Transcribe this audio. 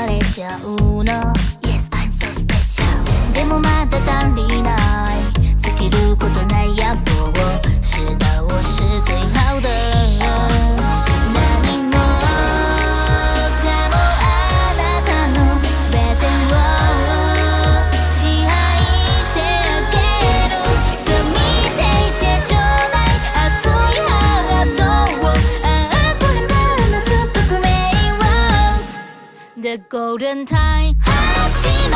られちゃうの。Yes I'm so special でもまだ足りない。the golden time. 하지